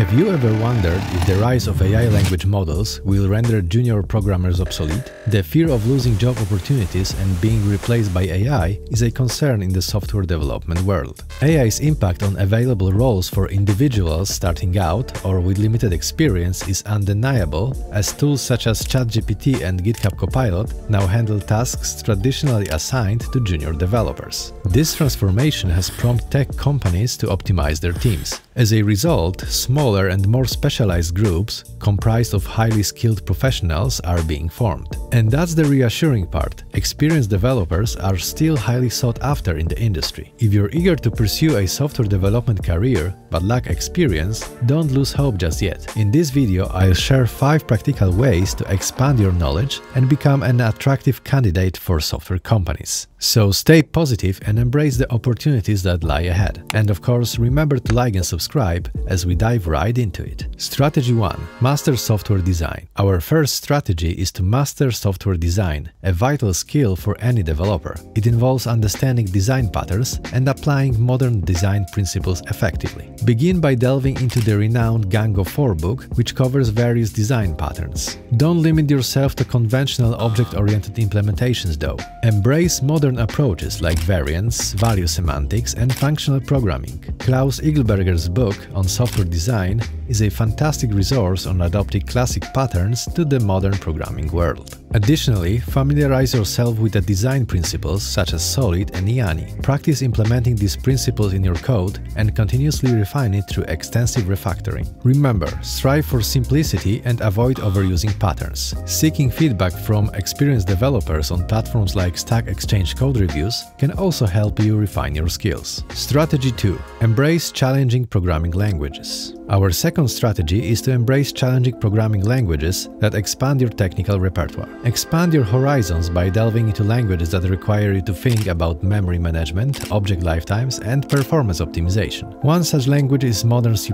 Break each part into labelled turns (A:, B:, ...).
A: Have you ever wondered if the rise of AI language models will render junior programmers obsolete? The fear of losing job opportunities and being replaced by AI is a concern in the software development world. AI's impact on available roles for individuals starting out or with limited experience is undeniable, as tools such as ChatGPT and GitHub Copilot now handle tasks traditionally assigned to junior developers. This transformation has prompted tech companies to optimize their teams. As a result, smaller and more specialized groups, comprised of highly skilled professionals, are being formed. And that's the reassuring part. Experienced developers are still highly sought after in the industry. If you're eager to pursue a software development career but lack experience, don't lose hope just yet. In this video, I'll share 5 practical ways to expand your knowledge and become an attractive candidate for software companies. So stay positive and embrace the opportunities that lie ahead. And of course, remember to like and subscribe as we dive right into it. Strategy 1. Master software design. Our first strategy is to master software design, a vital skill for any developer. It involves understanding design patterns and applying modern design principles effectively. Begin by delving into the renowned Gang of 4 book, which covers various design patterns. Don't limit yourself to conventional object-oriented implementations though. Embrace modern approaches like variants, value semantics, and functional programming. Klaus Iglberger's book on software design is a fantastic resource on adopting classic patterns to the modern programming world. Additionally, familiarize yourself with the design principles such as Solid and YAGNI. Practice implementing these principles in your code and continuously refine it through extensive refactoring. Remember, strive for simplicity and avoid overusing patterns. Seeking feedback from experienced developers on platforms like Stack Exchange Code Reviews can also help you refine your skills. Strategy 2. Embrace challenging programming languages. Our second strategy is to embrace challenging programming languages that expand your technical repertoire. Expand your horizons by delving into languages that require you to think about memory management, object lifetimes, and performance optimization. One such language is modern C++.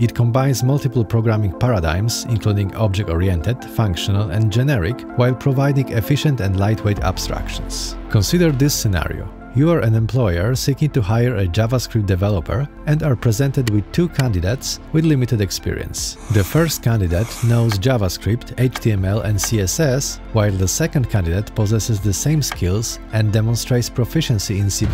A: It combines multiple programming paradigms, including object-oriented, functional, and generic, while providing efficient and lightweight abstractions. Consider this scenario. You are an employer seeking to hire a JavaScript developer and are presented with two candidates with limited experience. The first candidate knows JavaScript, HTML and CSS, while the second candidate possesses the same skills and demonstrates proficiency in C++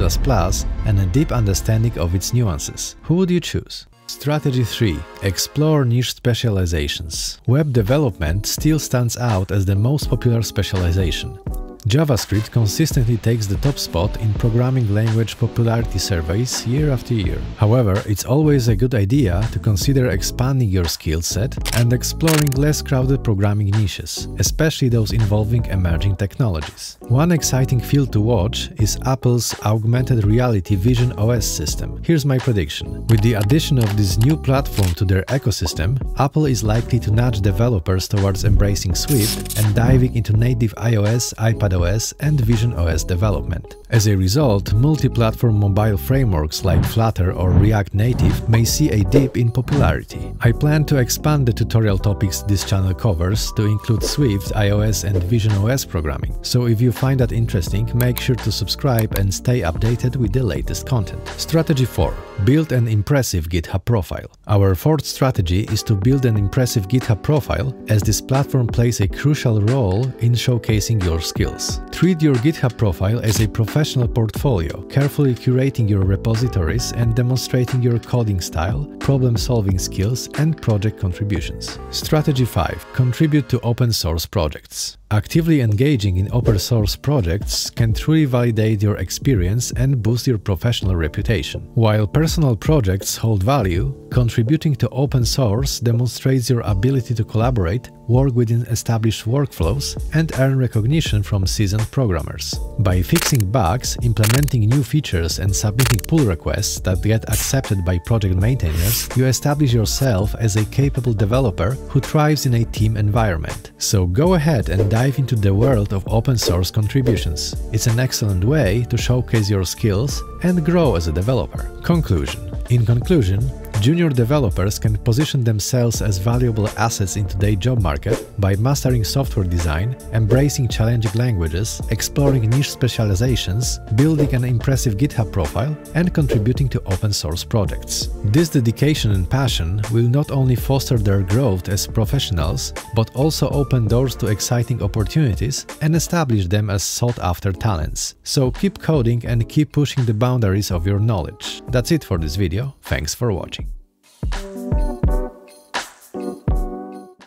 A: and a deep understanding of its nuances. Who would you choose? Strategy 3. Explore niche specializations. Web development still stands out as the most popular specialization. JavaScript consistently takes the top spot in programming language popularity surveys year after year. However, it's always a good idea to consider expanding your skill set and exploring less crowded programming niches, especially those involving emerging technologies. One exciting field to watch is Apple's augmented reality Vision OS system. Here's my prediction. With the addition of this new platform to their ecosystem, Apple is likely to nudge developers towards embracing Swift and diving into native iOS, iPad OS and Vision OS development. As a result, multi-platform mobile frameworks like Flutter or React Native may see a dip in popularity. I plan to expand the tutorial topics this channel covers to include Swift, iOS and Vision OS programming, so if you find that interesting, make sure to subscribe and stay updated with the latest content. Strategy 4. Build an impressive GitHub profile. Our fourth strategy is to build an impressive GitHub profile as this platform plays a crucial role in showcasing your skills. Treat your GitHub profile as a professional portfolio, carefully curating your repositories and demonstrating your coding style, problem-solving skills and project contributions. Strategy 5. Contribute to open source projects. Actively engaging in open source projects can truly validate your experience and boost your professional reputation. While personal projects hold value, contributing to open source demonstrates your ability to collaborate, work within established workflows, and earn recognition from seasoned programmers. By fixing bugs, implementing new features, and submitting pull requests that get accepted by project maintainers, you establish yourself as a capable developer who thrives in a team environment. So go ahead and dive into the world of open source contributions. It's an excellent way to showcase your skills and grow as a developer. Conclusion in conclusion, Junior developers can position themselves as valuable assets in today's job market by mastering software design, embracing challenging languages, exploring niche specializations, building an impressive GitHub profile, and contributing to open source projects. This dedication and passion will not only foster their growth as professionals, but also open doors to exciting opportunities and establish them as sought after talents. So keep coding and keep pushing the boundaries of your knowledge. That's it for this video, thanks for watching.